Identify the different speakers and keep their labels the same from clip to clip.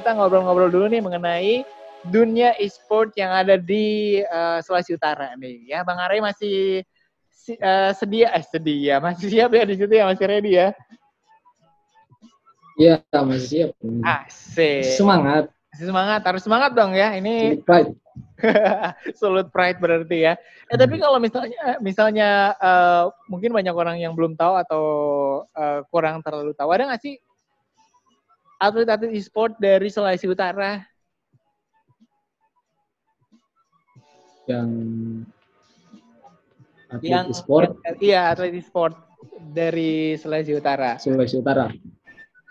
Speaker 1: kita ngobrol-ngobrol dulu nih mengenai dunia e-sport yang ada di uh, Sulawesi Utara nih. Ya, Bang Aray masih uh, sedia, eh sedia, masih siap ya di situ ya, masih ready ya?
Speaker 2: Iya, masih siap.
Speaker 1: Asik.
Speaker 2: Semangat.
Speaker 1: Masih semangat, harus semangat dong ya. Ini
Speaker 2: pride.
Speaker 1: Sulut pride berarti ya. Eh tapi kalau misalnya misalnya uh, mungkin banyak orang yang belum tahu atau uh, kurang terlalu tahu, ada nggak sih atlet-atlet e-sport dari Sulawesi Utara
Speaker 2: yang
Speaker 1: atlet yang e-sport? Iya, atlet e-sport dari Sulawesi Utara.
Speaker 2: Sulawesi Utara.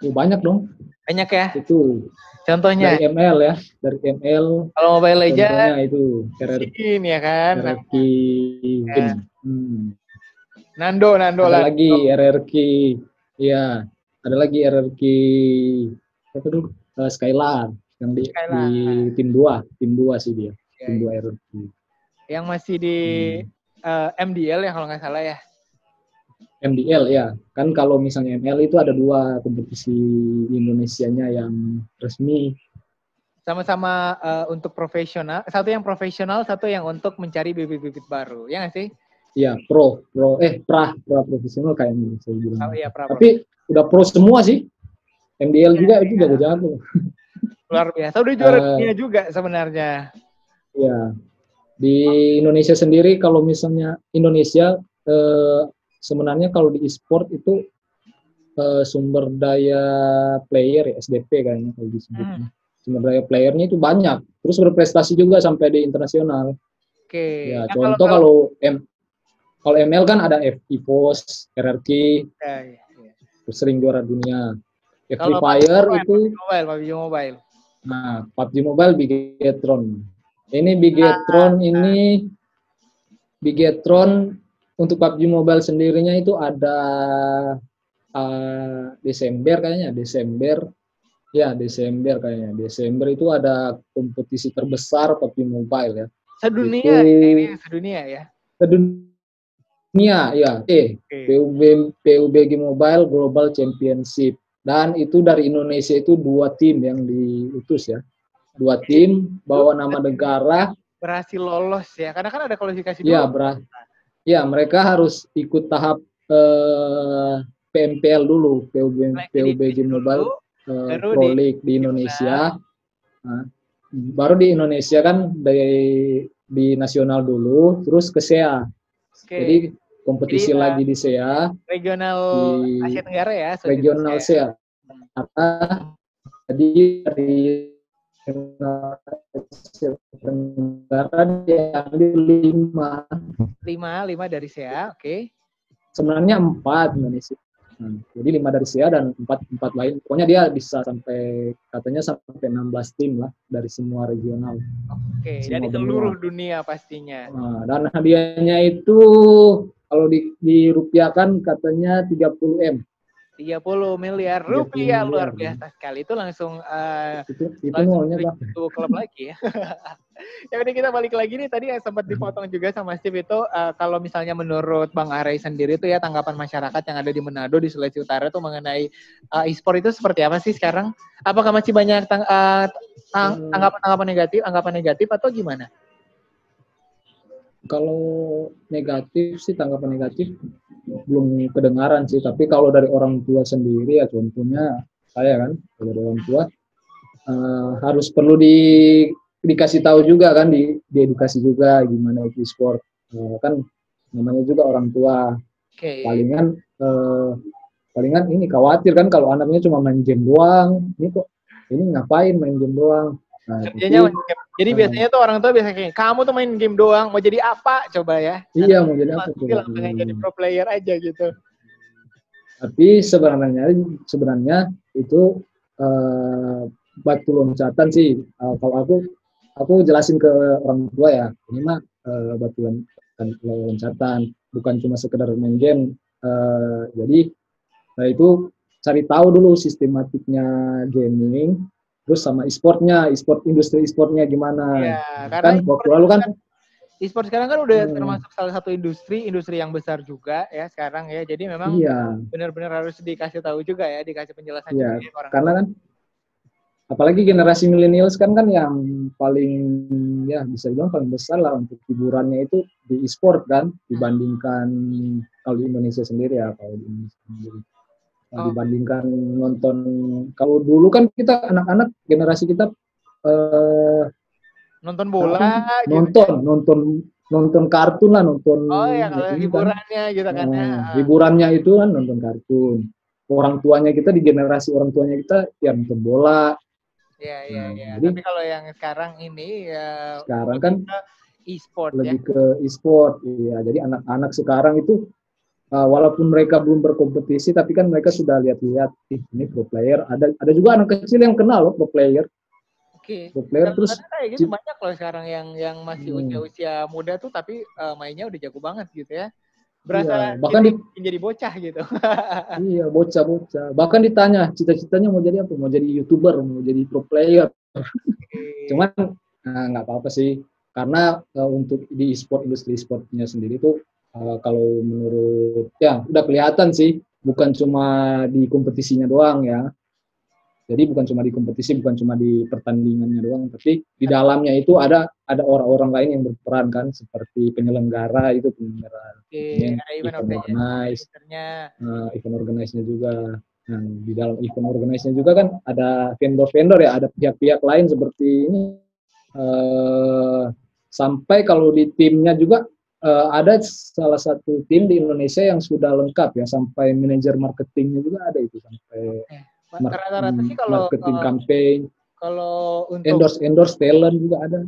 Speaker 2: Oh, banyak dong.
Speaker 1: Banyak ya?
Speaker 2: Itu.
Speaker 1: Contohnya?
Speaker 2: Dari ML ya, dari ML.
Speaker 1: Kalau Mobile Legends.
Speaker 2: itu. RRQ.
Speaker 1: Ini ya kan?
Speaker 2: RRQ. Ya.
Speaker 1: Hmm. Nando, Nando
Speaker 2: ada lagi RRQ. Iya. Ada lagi RRQ. Apa tuh? Uh, Skylar. Yang di, Skylar. di tim 2. Tim 2 sih dia. Ya, tim 2 ya. RRQ.
Speaker 1: Yang masih di hmm. uh, eh, MDL ya kalau nggak salah ya?
Speaker 2: MDL ya, kan kalau misalnya ML itu ada dua kompetisi Indonesia-nya yang resmi.
Speaker 1: Sama-sama uh, untuk profesional, satu yang profesional, satu yang untuk mencari bibit-bibit baru, ya nggak sih?
Speaker 2: Iya, pro, pro, eh pra, pra profesional kayaknya saya bilang.
Speaker 1: Oh, iya, pra
Speaker 2: Tapi udah pro semua sih. MDL ya, juga ya. itu jago-jago.
Speaker 1: Luar biasa, udah juara uh, dunia juga sebenarnya.
Speaker 2: Iya, di Indonesia sendiri kalau misalnya Indonesia eh, sebenarnya kalau di e-sport itu uh, sumber daya player ya SDP kayaknya kalau disebutnya. Hmm. Sumber daya playernya itu banyak. Terus berprestasi juga sampai di internasional.
Speaker 1: Oke. Okay.
Speaker 2: Ya, ya contoh kalau, kalau M kalau ML kan ada FIVOS, RRQ, ya, ya, ya. sering juara dunia. Ya, Free Fire itu
Speaker 1: Mobile, PUBG Mobile.
Speaker 2: Nah, PUBG Mobile Bigetron. Ini Bigetron nah, ini Bigetron untuk PUBG Mobile sendirinya itu ada uh, Desember kayaknya, Desember. Ya, Desember kayaknya. Desember itu ada kompetisi terbesar PUBG Mobile ya.
Speaker 1: Sedunia itu, ini sedunia ya.
Speaker 2: Sedunia ya. Eh, okay. PUB PUBG Mobile Global Championship. Dan itu dari Indonesia itu dua tim yang diutus ya. Dua tim bawa nama negara
Speaker 1: berhasil lolos ya. Karena kan ada kualifikasi
Speaker 2: Iya, berhasil Ya, mereka harus ikut tahap eh, PMPL dulu, PUB, PUBG Mobile eh, Pro League di Indonesia. Nah, baru di Indonesia kan dari di nasional dulu, terus ke SEA. Okay. Jadi kompetisi Jadi, lagi di SEA.
Speaker 1: Regional di Asia Tenggara ya.
Speaker 2: Regional SEA. Nah, jadi dari Tenggara diambil lima.
Speaker 1: Lima, lima dari SEA, oke. Okay.
Speaker 2: Sebenarnya empat Indonesia. Hmm. Jadi lima dari SEA dan empat empat lain. Pokoknya dia bisa sampai katanya sampai 16 tim lah dari semua regional.
Speaker 1: Oke, okay. dari seluruh dunia pastinya.
Speaker 2: Nah, dan hadiahnya itu kalau di, dirupiahkan katanya 30 m.
Speaker 1: 30 miliar rupiah luar biasa sekali itu langsung uh,
Speaker 2: itu, itu langsung
Speaker 1: itu klub lagi ya. ya udah kita balik lagi nih tadi yang sempat dipotong juga sama Steve itu uh, kalau misalnya menurut Bang Arai sendiri itu ya tanggapan masyarakat yang ada di Manado di Sulawesi Utara itu mengenai uh, e-sport itu seperti apa sih sekarang? Apakah masih banyak tang uh, tang hmm. tanggapan-tanggapan negatif, anggapan negatif atau gimana?
Speaker 2: Kalau negatif sih tanggapan negatif belum kedengaran sih tapi kalau dari orang tua sendiri ya contohnya saya kan dari orang tua uh, harus perlu di dikasih tahu juga kan di diedukasi juga gimana itu sport uh, kan namanya juga orang tua okay. palingan uh, palingan ini khawatir kan kalau anaknya cuma main game doang ini kok ini ngapain main game doang
Speaker 1: Nah, Kerjanya jadi, jadi biasanya tuh orang tua biasanya kayak kamu tuh main game doang, mau jadi apa coba ya?
Speaker 2: Iya, mau jadi apa coba.
Speaker 1: Pengen jadi pro player aja gitu.
Speaker 2: Tapi sebenarnya sebenarnya itu uh, batu loncatan sih. Uh, kalau aku aku jelasin ke orang tua ya, ini mah uh, batu loncatan, bukan cuma sekedar main game. Uh, jadi nah itu cari tahu dulu sistematiknya gaming terus sama e-sportnya, e-sport industri e-sportnya gimana?
Speaker 1: Ya,
Speaker 2: kan waktu lalu kan
Speaker 1: e-sport sekarang kan udah hmm. termasuk salah satu industri, industri yang besar juga ya sekarang ya. Jadi memang iya. benar-benar harus dikasih tahu juga ya, dikasih penjelasan
Speaker 2: iya, juga ya orang. Karena kan apalagi generasi milenials kan kan yang paling ya bisa bilang paling besar lah untuk hiburannya itu di e-sport kan dibandingkan kalau di Indonesia sendiri ya kalau di Indonesia sendiri oh. dibandingkan nonton kalau dulu kan kita anak-anak generasi kita eh,
Speaker 1: nonton bola
Speaker 2: gitu. nonton nonton nonton kartun lah nonton
Speaker 1: oh ya kalau hiburannya kan. gitu kan ya.
Speaker 2: nah, hiburannya itu kan nonton kartun orang tuanya kita di generasi orang tuanya kita ya nonton bola
Speaker 1: Iya iya nah, iya. Tapi kalau yang sekarang ini ya
Speaker 2: sekarang kan
Speaker 1: e-sport
Speaker 2: lebih ya. ke e-sport. Iya, jadi anak-anak sekarang itu uh, walaupun mereka belum berkompetisi tapi kan mereka sudah lihat-lihat ini pro player. Ada ada juga anak kecil yang kenal loh pro player.
Speaker 1: Oke. Okay.
Speaker 2: Pro player terus
Speaker 1: kayak gitu banyak loh sekarang yang yang masih hmm. usia-usia muda tuh tapi uh, mainnya udah jago banget gitu ya berasa iya, bahkan jadi, di, jadi bocah gitu.
Speaker 2: iya, bocah-bocah. Bahkan ditanya cita-citanya mau jadi apa? Mau jadi youtuber, mau jadi pro player. Cuman nah, nggak apa-apa sih, karena uh, untuk di e-sport industri e-sportnya sendiri tuh uh, kalau menurut ya udah kelihatan sih, bukan cuma di kompetisinya doang ya, jadi bukan cuma di kompetisi, bukan cuma di pertandingannya doang, tapi di dalamnya itu ada ada orang-orang lain yang berperan kan, seperti penyelenggara itu penyelenggara,
Speaker 1: okay, event, event organize,
Speaker 2: uh, event organize-nya juga. Nah, di dalam event organize-nya juga kan ada vendor-vendor ya, ada pihak-pihak lain seperti ini. Uh, sampai kalau di timnya juga uh, ada salah satu tim di Indonesia yang sudah lengkap ya, sampai manajer marketingnya juga ada itu sampai.
Speaker 1: Rata-rata sih kalau
Speaker 2: marketing uh, campaign.
Speaker 1: Kalau untuk
Speaker 2: endorse endorse talent juga ada.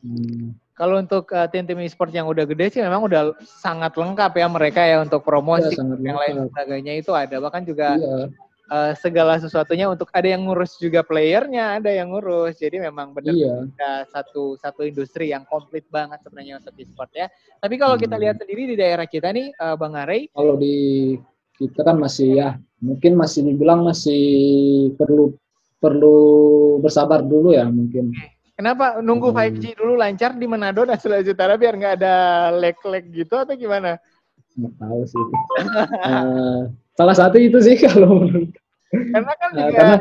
Speaker 1: Hmm. Kalau untuk uh, tim-tim e-sport yang udah gede sih memang udah sangat lengkap ya mereka ya untuk promosi ya, yang lain sebagainya itu ada bahkan juga iya. uh, segala sesuatunya untuk ada yang ngurus juga playernya ada yang ngurus jadi memang benar iya. satu satu industri yang komplit banget sebenarnya untuk e-sport ya. Tapi kalau hmm. kita lihat sendiri di daerah kita nih uh, Bang Arey.
Speaker 2: Kalau di kita kan masih ya mungkin masih dibilang masih perlu perlu bersabar dulu ya mungkin.
Speaker 1: Kenapa nunggu hmm. 5G dulu lancar di Manado dan Sulawesi Utara biar nggak ada lag-lag gitu atau gimana?
Speaker 2: Nggak tahu sih. uh, salah satu itu sih kalau menurut.
Speaker 1: Karena kan uh, karena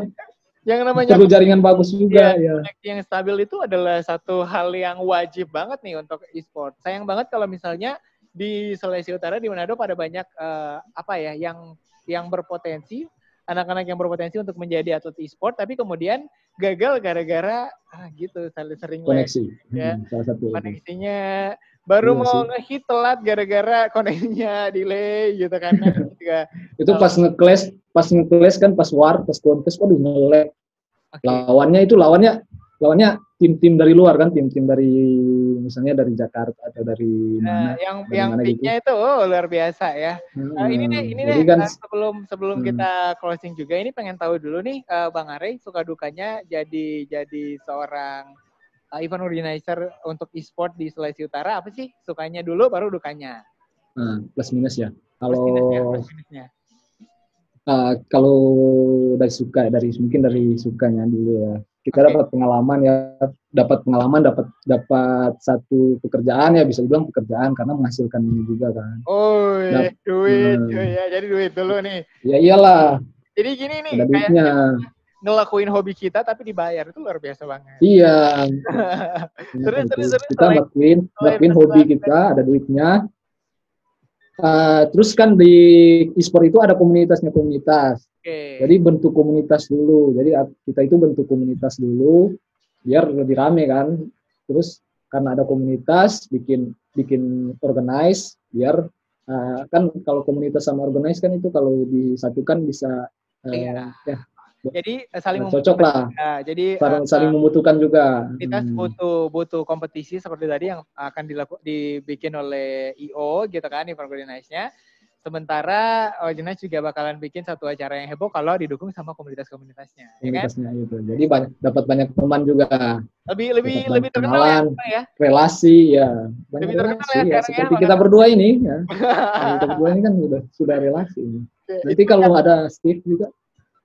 Speaker 1: yang namanya
Speaker 2: perlu jaringan bagus juga ya,
Speaker 1: ya. Yang stabil itu adalah satu hal yang wajib banget nih untuk e-sport. Sayang banget kalau misalnya di Sulawesi Utara di Manado pada banyak uh, apa ya yang yang berpotensi, anak-anak yang berpotensi untuk menjadi atlet e-sport, tapi kemudian gagal gara-gara ah gitu sering
Speaker 2: koneksi.
Speaker 1: ya. Hmm, salah satu. Koneksinya. Baru iya mau ngehit telat gara-gara koneksinya delay gitu kan.
Speaker 2: Juga itu pas nge-clash pas nge-clash kan pas war pas kontes waduh nge okay. lawannya itu lawannya lawannya tim-tim dari luar kan tim-tim dari misalnya dari Jakarta atau dari
Speaker 1: nah, mana yang dari yang mana gitu. itu oh, luar biasa ya. Hmm, uh, ini nih ini nih kan, uh, sebelum sebelum hmm. kita closing juga ini pengen tahu dulu nih uh, Bang Arey suka dukanya jadi jadi seorang uh, event organizer untuk e-sport di Sulawesi Utara apa sih sukanya dulu baru dukanya?
Speaker 2: Nah, plus minus ya. Kalau plus minusnya, Uh, kalau dari suka dari mungkin dari sukanya dulu ya kita okay. dapat pengalaman ya dapat pengalaman dapat dapat satu pekerjaan ya bisa dibilang pekerjaan karena menghasilkan ini juga kan.
Speaker 1: Oh iya, duit hmm. ya jadi duit dulu nih.
Speaker 2: Ya iyalah.
Speaker 1: Jadi gini nih ada duitnya. ngelakuin hobi kita tapi dibayar itu luar biasa banget.
Speaker 2: Iya. Terus, terus, terus, kita ngelakuin ngelakuin hobi kita ada duitnya Uh, terus kan di e-sport itu ada komunitasnya komunitas. Okay. Jadi bentuk komunitas dulu. Jadi kita itu bentuk komunitas dulu biar lebih rame kan. Terus karena ada komunitas bikin bikin organize biar uh, kan kalau komunitas sama organize kan itu kalau disatukan bisa uh, yeah. ya
Speaker 1: jadi eh, saling
Speaker 2: cocok lah.
Speaker 1: Ya, jadi
Speaker 2: saling, uh, saling membutuhkan juga.
Speaker 1: Kita hmm. butuh butuh kompetisi seperti tadi yang akan dilaku, dibikin oleh IO gitu kan, event organize-nya. Sementara Organize juga bakalan bikin satu acara yang heboh kalau didukung sama komunitas-komunitasnya.
Speaker 2: Komunitasnya ya kan? itu. Jadi banyak, dapat banyak teman juga.
Speaker 1: Lebih lebih lebih terkenal ya,
Speaker 2: ya. Relasi ya. Banyak lebih terkenal relasi, ya, ya. Seperti ya, kita berdua ini ya. kita berdua ini kan sudah sudah relasi. Nanti kalau kan, ada Steve juga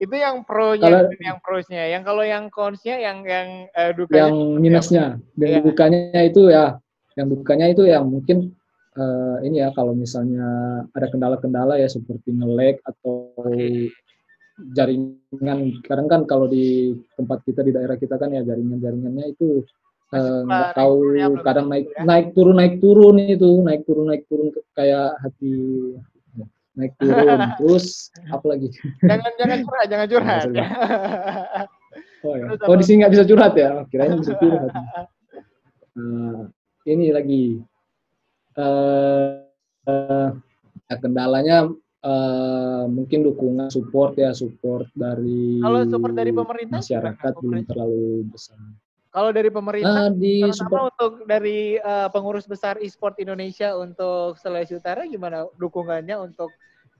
Speaker 1: itu yang pro-nya kalau, yang pros-nya. Yang kalau yang cons-nya yang yang uh, dukanya
Speaker 2: yang minusnya. Yang ya. dukanya itu ya yang dukanya itu yang mungkin uh, ini ya kalau misalnya ada kendala-kendala ya seperti nge-lag atau okay. jaringan kadang kan kalau di tempat kita di daerah kita kan ya jaringan-jaringannya itu eh, nggak uh, tahu ya, kadang naik ya. naik turun naik turun itu naik turun naik turun kayak hati naik turun terus apa lagi?
Speaker 1: Jangan jangan curhat jangan curhat.
Speaker 2: Oh, ya. oh di sini nggak bisa curhat ya? Kirain bisa curhat. Nah, ini lagi. Uh, uh, kendalanya uh, mungkin dukungan support ya support dari
Speaker 1: kalau support dari pemerintah
Speaker 2: masyarakat belum terlalu besar
Speaker 1: kalau dari pemerintah, uh, di support. untuk dari uh, pengurus besar e-sport Indonesia untuk Sulawesi Utara gimana dukungannya untuk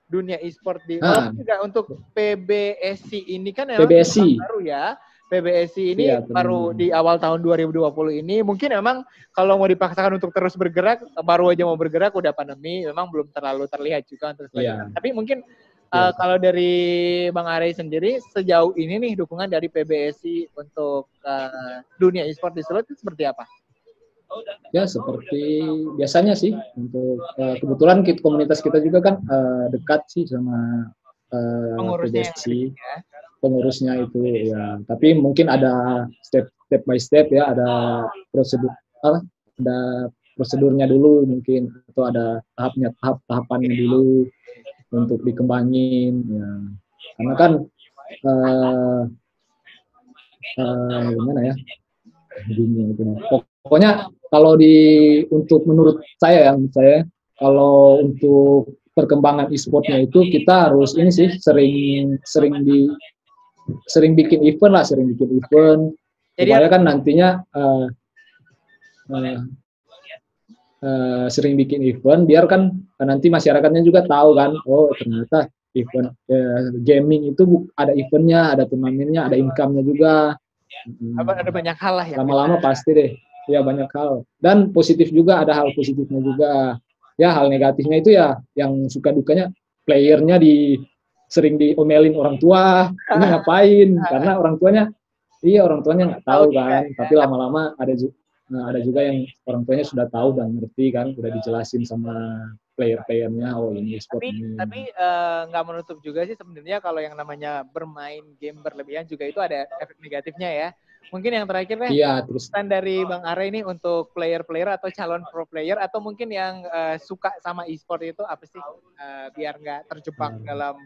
Speaker 1: dunia e-sport di ah. juga untuk PBSI ini kan
Speaker 2: PBSI
Speaker 1: baru ya. PBSI ini ya, baru di awal tahun 2020 ini mungkin memang kalau mau dipaksakan untuk terus bergerak baru aja mau bergerak udah pandemi memang belum terlalu terlihat juga untuk ya. tapi mungkin uh, kalau dari Bang Arey sendiri sejauh ini nih dukungan dari PBSI untuk uh, dunia e-sport di Solo itu seperti apa?
Speaker 2: Ya seperti biasanya sih. Untuk uh, kebetulan kita, komunitas kita juga kan uh, dekat sih sama uh, PBSI ya. pengurusnya itu ya. Tapi mungkin ada step step by step ya. Ada prosedur uh, ada prosedurnya dulu mungkin. Atau ada tahapnya tahap tahapannya dulu untuk dikembangin ya. Karena kan uh, uh, gimana ya dunia itu pokoknya kalau di untuk menurut saya yang saya kalau untuk perkembangan e-sportnya itu kita harus ini sih sering sering di sering bikin event lah sering bikin event. Jadi supaya kan nantinya uh, uh, uh, sering bikin event biar kan nanti masyarakatnya juga tahu kan oh ternyata event uh, gaming itu ada eventnya ada turnamennya ada income-nya juga.
Speaker 1: Hmm. ada banyak hal lah ya.
Speaker 2: Lama-lama pasti deh ya banyak hal. Dan positif juga ada hal positifnya juga. Ya hal negatifnya itu ya yang suka dukanya playernya di sering diomelin orang tua ini ngapain? Karena orang tuanya iya orang tuanya nggak tahu kan tapi lama-lama ada juga Nah, ada juga yang orang tuanya sudah tahu dan ngerti kan, udah dijelasin sama player-playernya, oh ini sport
Speaker 1: tapi,
Speaker 2: ini.
Speaker 1: Tapi eh, nggak uh, menutup juga sih sebenarnya kalau yang namanya bermain game berlebihan juga itu ada efek negatifnya ya. Mungkin yang terakhir deh,
Speaker 2: iya, terus.
Speaker 1: pesan dari Bang Are ini untuk player-player atau calon pro player atau mungkin yang uh, suka sama e-sport itu apa sih? Uh, biar nggak terjebak hmm. dalam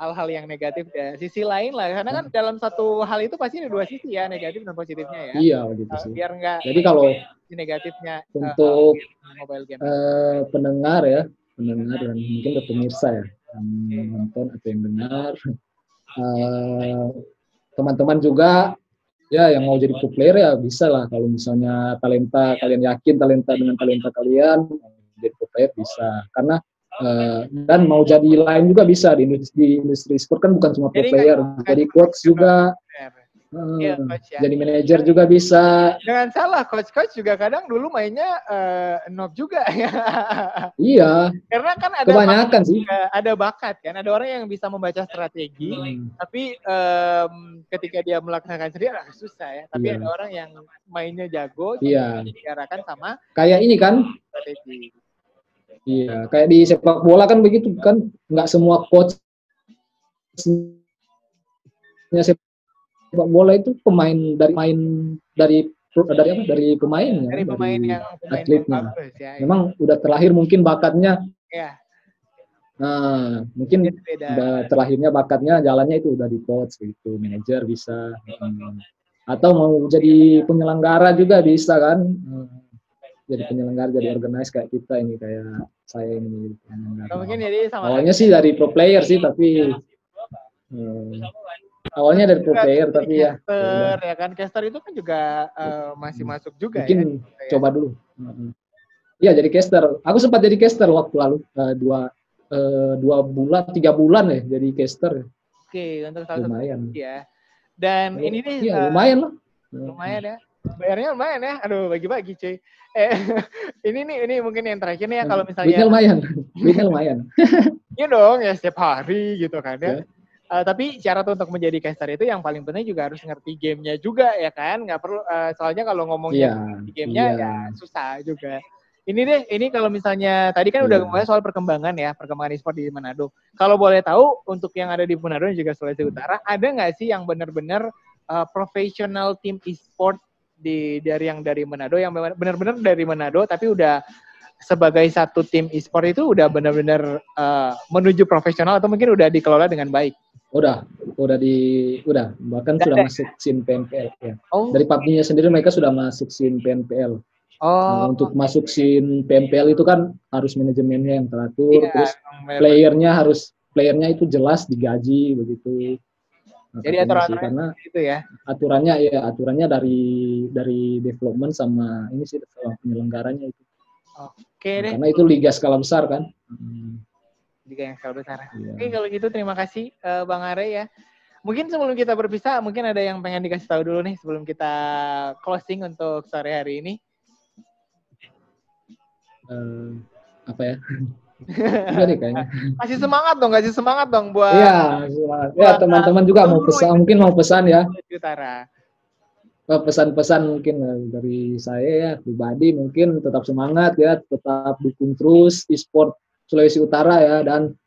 Speaker 1: hal-hal yang negatif ya. Sisi lain lah karena kan dalam satu hal itu pasti ada dua sisi ya negatif dan positifnya ya.
Speaker 2: Iya begitu
Speaker 1: sih. biar enggak
Speaker 2: jadi kalau
Speaker 1: negatifnya
Speaker 2: eh, untuk uh, mobile game uh, pendengar ya pendengar dan mungkin ke pemirsa ya yang nonton atau yang dengar. Uh, teman-teman juga ya yang mau jadi pro player ya bisa lah. Kalau misalnya talenta kalian yakin talenta dengan talenta kalian jadi pro player bisa. Karena Uh, dan mau jadi lain juga bisa di industri, di industri sport kan bukan cuma pro player, kan, jadi coach juga. Uh, ya, coach, ya. Jadi manajer juga bisa.
Speaker 1: Jangan salah, coach-coach juga kadang dulu mainnya uh, noob juga ya.
Speaker 2: iya.
Speaker 1: Karena kan ada
Speaker 2: kebanyakan sih.
Speaker 1: Ada bakat kan, ada orang yang bisa membaca strategi, hmm. tapi um, ketika dia melaksanakan sendiri agak susah ya. Tapi iya. ada orang yang mainnya jago,
Speaker 2: iya.
Speaker 1: diarahkan sama.
Speaker 2: Kayak ini kan. Strategi Iya, kayak di sepak bola kan begitu kan, nggak semua coach sepak bola itu pemain dari main dari dari apa dari pemainnya
Speaker 1: dari pemain dari yang
Speaker 2: pemain atletnya yang bagus, ya, ya. memang udah terlahir mungkin bakatnya ya. nah mungkin udah terlahirnya bakatnya jalannya itu udah di coach gitu manajer bisa hmm. atau mau jadi penyelenggara juga bisa kan hmm jadi penyelenggara jadi organize kayak kita ini kayak saya ini
Speaker 1: penyelenggara. Mungkin jadi sama
Speaker 2: awalnya sih dari pro player sih tapi hmm, awalnya dari pro player tapi ya.
Speaker 1: Caster, ya kan? Caster itu kan juga uh, masih masuk juga
Speaker 2: mungkin ya, coba dulu. Iya jadi caster. Aku sempat jadi caster waktu lalu uh, dua uh, dua bulan tiga bulan ya jadi caster.
Speaker 1: Oke untuk salah lumayan. ya. Dan oh, ini nih
Speaker 2: iya, uh, lumayan lah.
Speaker 1: lumayan ya bayarnya lumayan ya. Aduh bagi-bagi cuy. Eh ini nih ini mungkin yang terakhir nih ya kalau misalnya
Speaker 2: duitnya lumayan. Duitnya lumayan.
Speaker 1: Iya dong ya setiap hari gitu kan ya. Yeah. Uh, tapi syarat untuk menjadi caster itu yang paling penting juga harus ngerti gamenya juga ya kan. Nggak perlu uh, soalnya kalau ngomongnya yeah, di gamenya yeah. ya susah juga. Ini deh, ini kalau misalnya tadi kan udah ngomongin soal perkembangan ya, perkembangan e-sport di Manado. Kalau boleh tahu untuk yang ada di Manado dan juga Sulawesi Utara, ada nggak sih yang benar-benar uh, profesional tim e-sport di dari yang dari Manado yang benar-benar dari Manado tapi udah sebagai satu tim e-sport itu udah benar-benar uh, menuju profesional atau mungkin udah dikelola dengan baik?
Speaker 2: Udah, udah di, udah bahkan sudah masuk SIN PNPL ya. Oh. Dari PUBG-nya sendiri mereka sudah masuk SIN PNPL. Oh. Nah, untuk masuk SIN PNPL itu kan harus manajemennya yang teratur, iya, terus playernya harus playernya itu jelas digaji begitu.
Speaker 1: Nah, Jadi aturan karena itu ya.
Speaker 2: Aturannya ya aturannya dari dari development sama ini sih sama penyelenggaranya itu. Oke deh. Karena itu liga skala besar kan. Hmm.
Speaker 1: Liga yang skala besar. Iya. Oke kalau gitu terima kasih uh, Bang Are ya. Mungkin sebelum kita berpisah, mungkin ada yang pengen dikasih tahu dulu nih sebelum kita closing untuk sore hari ini.
Speaker 2: Uh, apa ya? deh kayaknya.
Speaker 1: Kasih semangat dong, kasih semangat dong buat
Speaker 2: Iya, semangat. Ya, teman-teman juga mau pesan, mungkin mau pesan ya. Utara. Eh, pesan-pesan mungkin dari saya ya pribadi mungkin tetap semangat ya tetap dukung terus e-sport Sulawesi Utara ya dan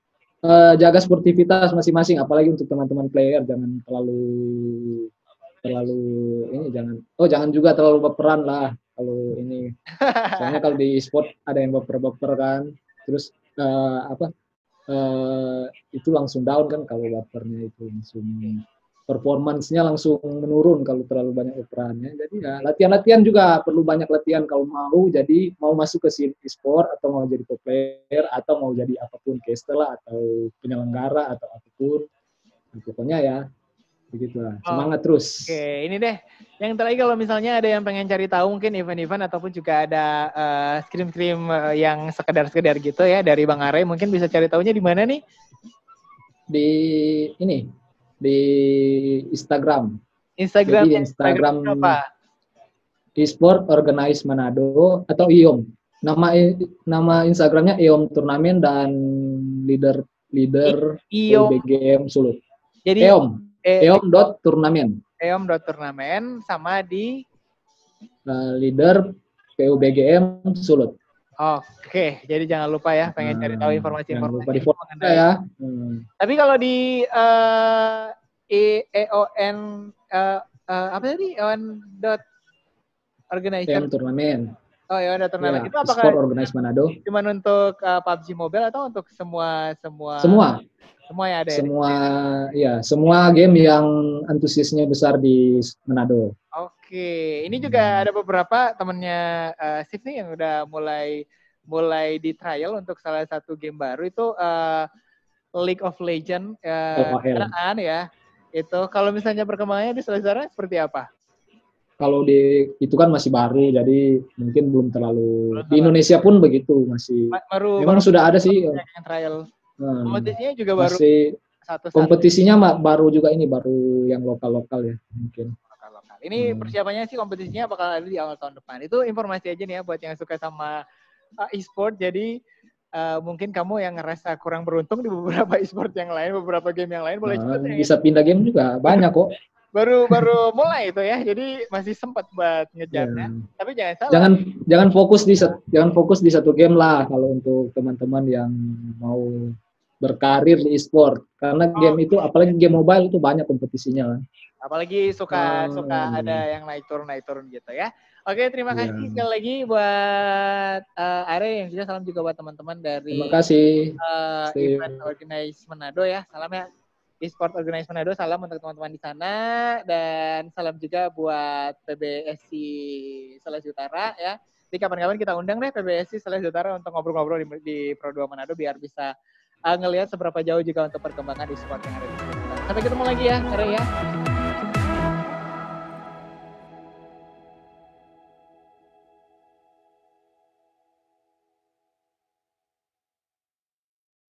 Speaker 2: uh, jaga sportivitas masing-masing apalagi untuk teman-teman player jangan terlalu terlalu ini jangan oh jangan juga terlalu berperan lah kalau ini soalnya kalau di e-sport ada yang baper-baper kan terus uh, apa uh, itu langsung down kan kalau bapernya itu langsung performancenya langsung menurun kalau terlalu banyak operannya. Jadi ya latihan-latihan juga perlu banyak latihan kalau mau jadi mau masuk ke scene e-sport atau mau jadi pro player atau mau jadi apa pun caster lah atau penyelenggara atau apa pun. Nah, pokoknya ya begitu lah. Semangat oh, terus.
Speaker 1: Oke, ini deh. Yang terakhir kalau misalnya ada yang pengen cari tahu mungkin event-event ataupun juga ada uh, scrim-scrim uh, yang sekedar-sekedar gitu ya dari Bang Are mungkin bisa cari tahunya di mana nih?
Speaker 2: Di ini di Instagram.
Speaker 1: Instagram
Speaker 2: Jadi Instagram, Instagram apa? Esport Organize Manado atau IOM. Nama nama Instagramnya IOM Turnamen dan leader leader
Speaker 1: IOM
Speaker 2: BGM Sulut.
Speaker 1: Jadi
Speaker 2: IOM e IOM dot turnamen.
Speaker 1: IOM dot turnamen sama di
Speaker 2: uh, leader PUBGM Sulut.
Speaker 1: Oke, jadi jangan lupa ya pengen cari tahu informasi-informasi
Speaker 2: di mengenai ya.
Speaker 1: Hmm. Tapi kalau di uh, e EON uh, uh, apa tadi EON dot organizer
Speaker 2: turnamen.
Speaker 1: Oh ya ada turnamen.
Speaker 2: Ya, itu apakah Sport Organize Manado?
Speaker 1: Cuma untuk uh, PUBG Mobile atau untuk semua semua
Speaker 2: Semua.
Speaker 1: Semua ya ada.
Speaker 2: Semua ya, semua game yang antusiasnya besar di Manado.
Speaker 1: Oke, ini juga hmm. ada beberapa temennya uh, Sif nih yang udah mulai mulai di trial untuk salah satu game baru itu uh, League of Legend uh, oh, ya. Itu kalau misalnya perkembangannya di Selesara seperti apa?
Speaker 2: Kalau di itu kan masih baru, jadi mungkin belum terlalu. Di Indonesia pun begitu masih. Baru. Memang baru, sudah ada sih. Yang
Speaker 1: trial. Hmm, kompetisinya juga baru.
Speaker 2: Masih, satu, satu. Kompetisinya baru juga ini baru yang lokal lokal ya mungkin.
Speaker 1: Ini hmm. persiapannya sih kompetisinya bakal ada di awal tahun depan. Itu informasi aja nih ya buat yang suka sama uh, e-sport. Jadi uh, mungkin kamu yang ngerasa kurang beruntung di beberapa e-sport yang lain, beberapa game yang lain boleh
Speaker 2: nah, juga. Bisa pindah game juga, banyak kok.
Speaker 1: Baru baru mulai itu ya, jadi masih sempat buat ngejarnya. Ya. Tapi jangan salah.
Speaker 2: Jangan jangan fokus di jangan fokus di satu game lah kalau untuk teman-teman yang mau berkarir di e-sport karena oh. game itu apalagi game mobile itu banyak kompetisinya kan
Speaker 1: apalagi suka oh. suka ada yang naik turun naik turun gitu ya oke terima yeah. kasih sekali lagi buat uh, Are yang juga salam juga buat teman-teman dari
Speaker 2: terima kasih
Speaker 1: uh, event organize Manado ya salam ya e-sport organize Manado salam untuk teman-teman di sana dan salam juga buat PBSI Sulawesi Utara ya di kapan-kapan kita undang deh PBSI Sulawesi Utara untuk ngobrol-ngobrol di, di Pro 2 Manado biar bisa uh, ngelihat seberapa jauh juga untuk perkembangan e-sport yang ada di sini. Sampai ketemu lagi ya, Are ya.